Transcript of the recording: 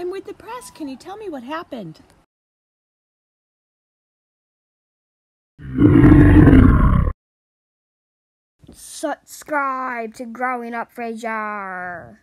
I'm with the press. Can you tell me what happened? Subscribe to Growing Up Frasier.